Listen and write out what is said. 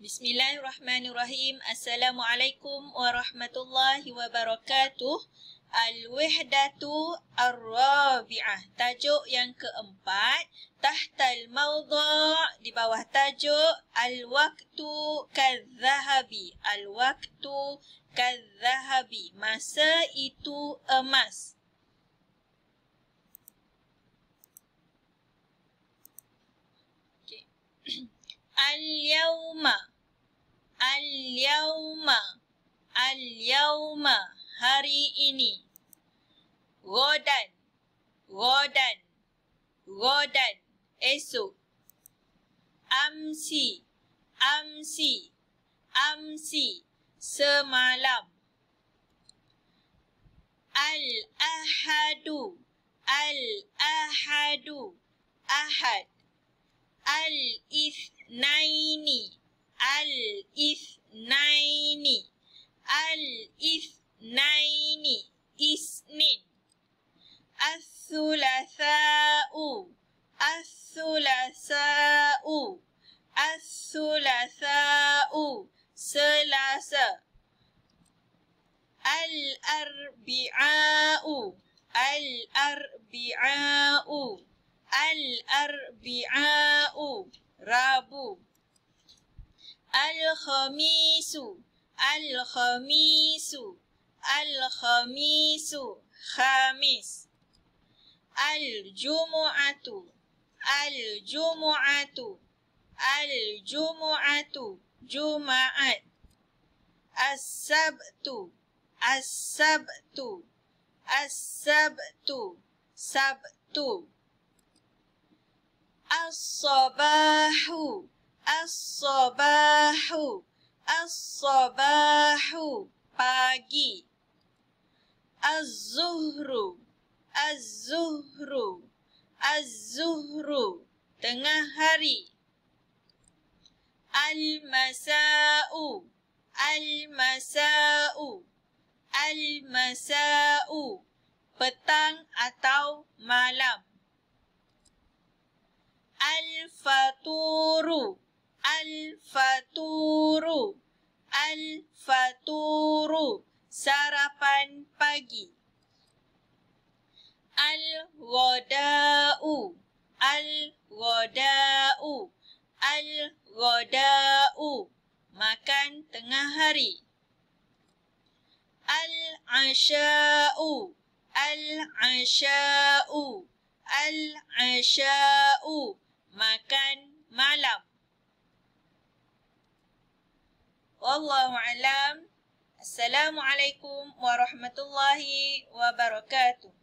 Bismillahirrahmanirrahim. Assalamualaikum warahmatullahi wabarakatuh. Al-Wihdatu Ar-Rabi'ah. Tajuk yang keempat. Tahtal Mawda' di bawah tajuk Al-Waktu Kadzahabi. Al-Waktu Kadzahabi. Masa itu emas. Al-Yawma Al-yawma Al-yawma hari ini Godan Godan Godan esok Amsi Amsi Amsi semalam Al-ahadu Al-ahadu Ahad Al-ithnaini al-ithnaini al-ithnaini isnin. As-thulatha'u as-thulatha'u as-thulatha'u selasa. Al-arbi'a'u. Al-arbi'a'u. Al-arbi'a'u rabu. Al-Khamisu. Al-Khamisu. Al-Khamisu. Khamis. Al-Jumu'atu. Al-Jumu'atu. Al-Jumu'atu. Juma'at. As-Sabtu. As-Sabtu. As-Sabtu. Sabtu As-Sabahu As-sabahu As-sabahu Pagi. Az-zuhru Az-zuhru Az-zuhru Tengah hari. Al-masa'u Al-masa'u Al-masa'u Petang atau malam Al-faturu. Al-faturu. Al-faturu. Sarapan pagi. Al-ghoda'u. Al-ghoda'u. Al-ghoda'u. Makan tengah hari. Al-asha'u Al-asha'u Al-asha'u Makan malam Wallahu alam. Assalamualaikum warahmatullahi wabarakatuh.